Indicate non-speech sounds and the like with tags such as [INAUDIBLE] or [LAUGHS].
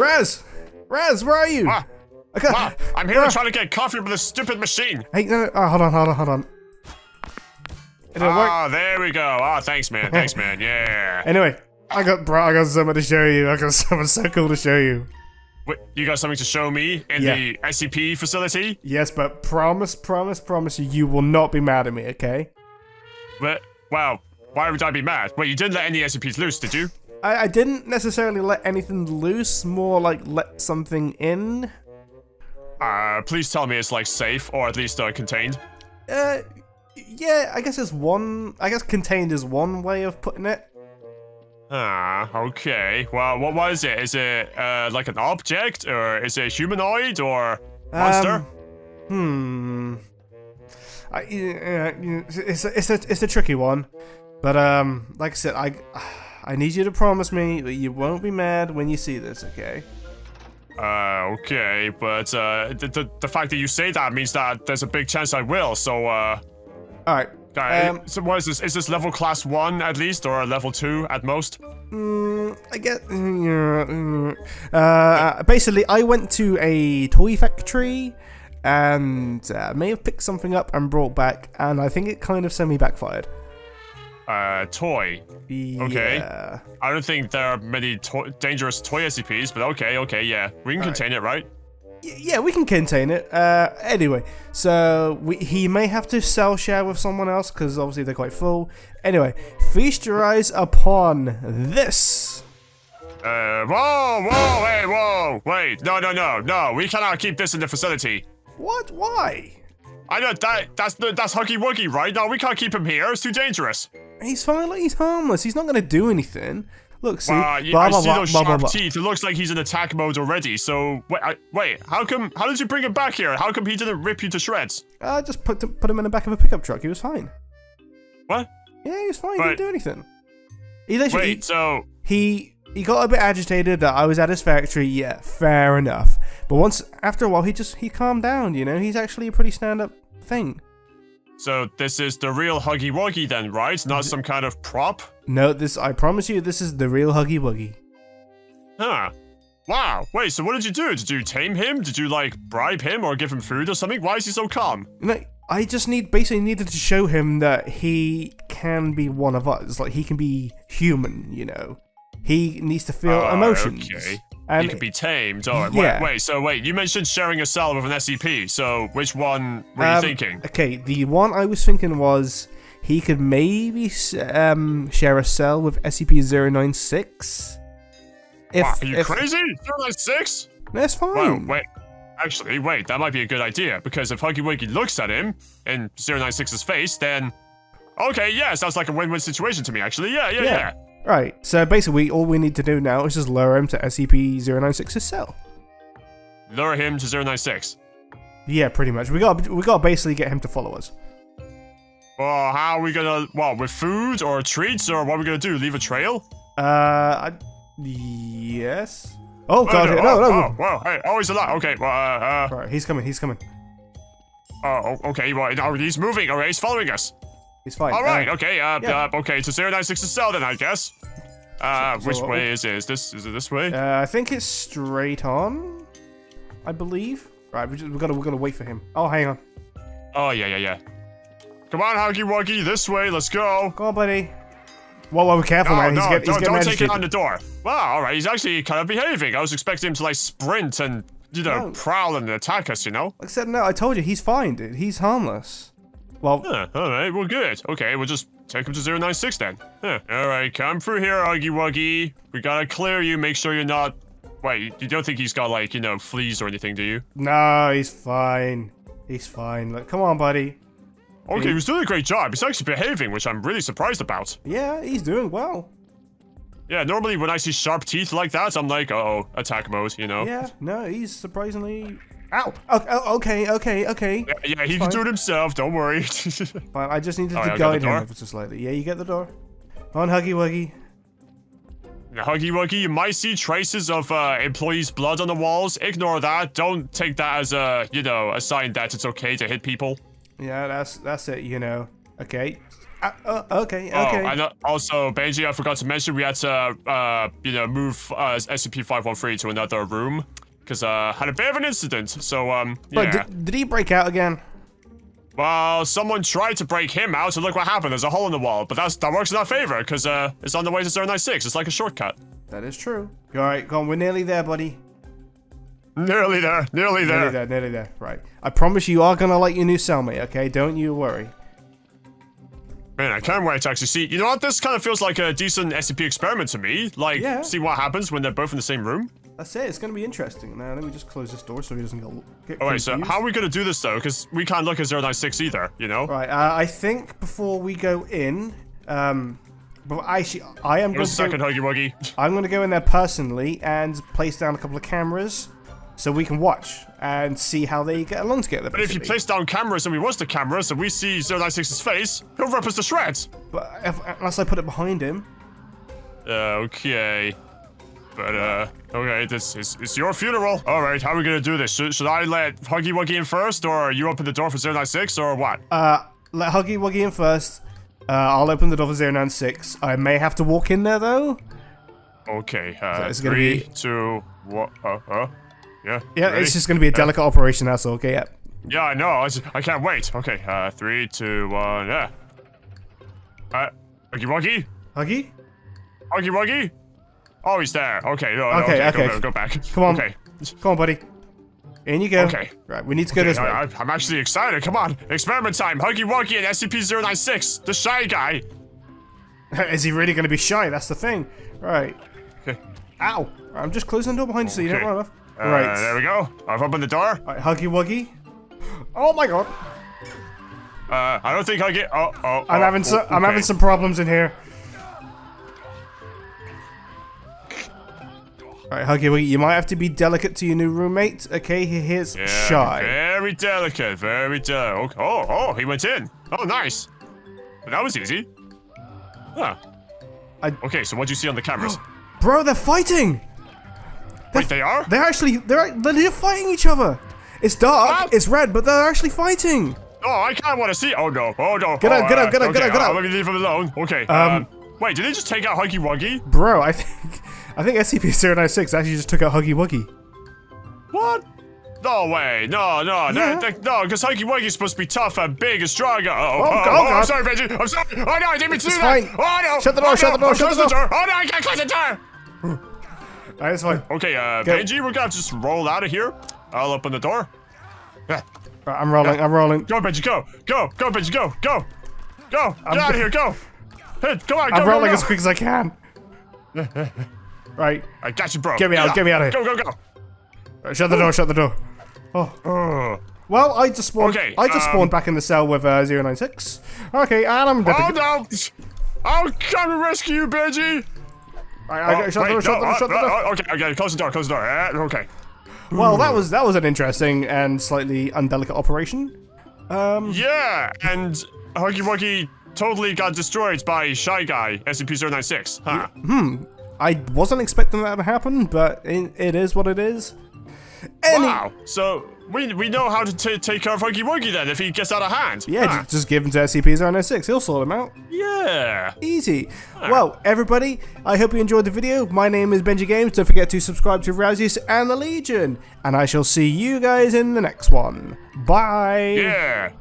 Raz! Raz, where are you? Ah, I can't- ah, I'm here Bruh. trying to get coffee with this stupid machine. Hey, no, no, oh, hold on, hold on, hold on. Ah, there we go. Ah, thanks, man. [LAUGHS] Thanks, man. Yeah. Anyway, I got, bro, I got something to show you. I got [LAUGHS] something so cool to show you. Wait, you got something to show me in Yeah. the SCP facility? Yes, but promise, promise, promise you, you will not be mad at me, okay? But, wow, why would I be mad? Well, you didn't let any SCPs loose, did you? I, I didn't necessarily let anything loose, more like let something in. Uh, please tell me it's like safe or at least uh, contained. Uh, yeah, I guess it's one. I guess contained is one way of putting it. Ah, okay. Well, what was it? Is it uh, like an object or is it humanoid or monster? Um, hmm. I, uh, it's a, it's a it's a tricky one, but um, like I said, I I need you to promise me that you won't be mad when you see this, okay? Uh, okay, but uh, the, the the fact that you say that means that there's a big chance I will. So, uh, All right. uh, Um, so what is this? Is this level class one at least, or level two at most? Mm, I get. Uh, basically, I went to a toy factory and uh, may have picked something up and brought back, and I think it kind of semi backfired. Uh, toy. Okay. Yeah. I don't think there are many to- dangerous toy SCPs, but okay, okay, yeah, we can Alright. contain it, right? Y- Yeah, we can contain it. Uh, anyway, so we, he may have to sell share with someone else because obviously they're quite full. Anyway, feast your eyes upon this. Uh, whoa, whoa, hey, whoa, wait, no, no, no, no, we cannot keep this in the facility. What? Why? I know that that's that's Huggy Wuggy, right? No, we can't keep him here. It's too dangerous. He's fine. Like he's harmless. He's not going to do anything. Look, see. Uh, yeah, blah, I blah, see blah, those sharp teeth. It looks like he's in attack mode already. So wait, I, wait, how come? How did you bring him back here? How come he didn't rip you to shreds? Uh, just put put him in the back of a pickup truck. He was fine. What? Yeah, he was fine. He didn't do anything. He literally Wait, so he he got a bit agitated that I was at his factory. Yeah, fair enough. But once after a while, he just he calmed down. You know, he's actually a pretty stand up thing. So this is the real Huggy Wuggy then, right? Not some kind of prop? No, this I promise you, this is the real Huggy Wuggy. Huh. Wow. Wait, so what did you do? Did you tame him? Did you like bribe him or give him food or something? Why is he so calm? No, I just need basically needed to show him that he can be one of us. Like he can be human. You know, he needs to feel Oh, emotions. okay. And he could be tamed. Oh, Yeah. wait, wait, so wait, you mentioned sharing a cell with an SCP, so which one were you Um, thinking? Okay, the one I was thinking was he could maybe um, share a cell with SCP-096. If, Wow, are you if, crazy? 096? That's fine. Whoa, wait. Actually, wait, that might be a good idea, because if Huggy Wuggy looks at him in 096's face, then. Okay, yeah, sounds like a win win situation to me, actually. Yeah, yeah, Yeah. yeah. Right, so basically all we need to do now is just lure him to SCP-096's cell. Lure him to 096. Yeah, pretty much. We got we got to basically get him to follow us. Well, how are we gonna. What, with food or treats, or what are we gonna do? Leave a trail? Uh, I, yes. Oh Oh, god, no, no, oh, no. Oh, well, hey, oh, he's alive. Okay, well, uh, uh, Right, he's coming. He's coming. oh, okay, well, he's moving. Okay, he's following us. He's fine. All right, Uh, okay, uh, yeah. uh okay, so 096 to cell then, I guess. Uh, So- which so- way is it? Is this, is it this way? Uh, I think it's straight on. I believe. Right, we just, we gotta we gotta wait for him. Oh, hang on. Oh, yeah, yeah, yeah. Come on, Huggy Wuggy, this way, let's go. Go on, buddy. Whoa, whoa, careful, No, man. He's, no, get, he's don't, getting don't take it on the door. Wow, alright, he's actually kind of behaving. I was expecting him to, like, sprint and, you know, No. prowl and attack us, you know? Except no, I told you, he's fine, dude. He's harmless. Well, Huh, alright, well, good. Okay, we'll just take him to 096 then. Huh. Alright, come through here, Huggy Wuggy. We gotta clear you, make sure you're not... Wait, you don't think he's got, like, you know, fleas or anything, do you? no, he's fine. He's fine. Look, come on, buddy. Okay, he was doing a great job. He's actually behaving, which I'm really surprised about. Yeah, he's doing well. Yeah, normally when I see sharp teeth like that, I'm like, uh oh, attack mode, you know? Yeah, no, he's surprisingly. Ow! Oh, oh, okay, okay, okay. Yeah, yeah, he Fine. can do it himself, don't worry. [LAUGHS] Fine, I just needed Oh, to I got the guide him door? ever so slightly. Yeah, you get the door. On, Huggy Wuggy. Huggy Wuggy, you might see traces of uh, employees' blood on the walls. Ignore that. Don't take that as a, you know, a sign that it's okay to hit people. Yeah, that's that's it. You know. Okay. Uh, uh, okay, Oh, okay. and uh, also, Benji, I forgot to mention we had to, uh, you know, move uh, SCP-513 to another room because uh, had a bit of an incident. So, um, But did, did he break out again? Well, someone tried to break him out, and look what happened. There's a hole in the wall, but that's that works in our favor because uh, it's on the way to 096. It's like a shortcut. That is true. All right, go on. We're nearly there, buddy. Nearly there, nearly there. Nearly there, nearly there. Right. I promise you are gonna like your new cellmate. Okay, don't you worry. Man, I can't wait to actually see. You know what? This kind of feels like a decent SCP experiment to me. Like, Yeah. see what happens when they're both in the same room. That's it. It's gonna be interesting. Now let me just close this door so he doesn't go, get Oh wait, so how are we gonna do this though? Because we can't look at 096 either. You know. Right. Uh, I think before we go in, um, but actually, I am going a to second, Huggy Wuggy. [LAUGHS] I'm going to go in there personally and place down a couple of cameras so we can watch and see how they get along together. But if you place down cameras and we watch the cameras and we see 096's face, he'll rip us to shreds. but if, unless I put it behind him, okay. But, uh, okay, this is it's your funeral. Alright, how are we gonna do this? Should, should I let Huggy Wuggy in first, or you open the door for 096, or what? uh, let Huggy Wuggy in first. Uh, I'll open the door for 096. I may have to walk in there though. Okay, uh, it's gonna three, be- two, one, uh, uh, yeah. Yeah, ready? it's just going to be a delicate operation. That's all. Okay. Yeah. Yeah, I know, I, just, I can't wait. Okay, uh, three, two, one, yeah. Uh, Huggy Wuggy? Huggy, Huggy Wuggy? Oh, he's there. Okay, no, no, Okay, okay, okay. Go, go back. Come on. Okay. come on, buddy. In you go. Okay. Right. We need to go this way. I, I'm actually excited. Come on. Experiment time. Huggy Wuggy and SCP-096. The shy guy. [LAUGHS] Is he really going to be shy? That's the thing. Right. Okay. Ow! I'm just closing the door behind you so you don't run off. Uh, right. There we go. I've opened the door. Right, Huggy Wuggy. Oh my god! Uh, I don't think I get. Oh, oh. I'm oh, having some. I'm having some problems in here. Right, Huggy Wuggy, you might have to be delicate to your new roommate. Okay, he here's Yeah, shy. Very delicate. Very delicate. Oh, oh, he went in. Oh, nice. That was easy. Huh. I- Okay, so what do you see on the cameras? [GASPS] Bro, they're fighting. Wait, they are? They're actually they're they're fighting each other. It's dark. What? It's red, but they're actually fighting. Oh, I kind of want to see. Oh no. Oh no. Get oh, out, get out, uh, get out, get out, get out. Let me leave him alone. Okay. Um, Um. Wait, did they just take out Huggy Wuggy? Bro, I think I think SCP-096 actually just took out Huggy Wuggy. What? No way. No, no, Yeah. no, no, because Huggy Wuggy's supposed to be tough and big and strong. Oh, oh, Oh, oh, oh, I'm sorry, Benji. I'm sorry. Oh, no, I didn't mean to It's do that. fine. Oh, no. Shut the door, oh, shut the door, Oh, shut the door. Oh, no, I can't close the door. [LAUGHS] Alright, it's fine. Okay, uh, Go. Benji, we're gonna just roll out of here. I'll open the door. Yeah. I'm rolling. I'm rolling. Go, Benji, go. Go, go, Benji, go, go. Go. Get I'm out of here, go. Hey, come on, go, I'm go, rolling go. as quick as I can. [LAUGHS] right. I got you, bro. Get me out, Yeah. get me out of here. Go, go, go. right, Shut the door. Shut the door. Oh. Oh. Well, I just spawned. Okay, I just um, spawned back in the cell with uh, 096. Okay, and I'm dead. Oh, no. I'll come and rescue you, Benji. Right, I, Oh, shut the wait, door. Shut the no, door. uh, Shut the door. uh, okay, okay, close the door, close the door. Uh, okay. Well, that was that was an interesting and slightly undelicate operation. Um, Yeah, and Huggy Wuggy totally got destroyed by Shy Guy, SCP-096. Huh. I wasn't expecting that to happen, but it, it is what it is. Any- Wow. So we we know how to ta take care of Huggy Wuggy then if he gets out of hand. Yeah, ju- just give him to SCP-096. He'll sort him out. yeah. Easy. Ah. Well, everybody, I hope you enjoyed the video. My name is Benji Games. Don't forget to subscribe to Raszius and the Legion. And I shall see you guys in the next one. Bye. Yeah.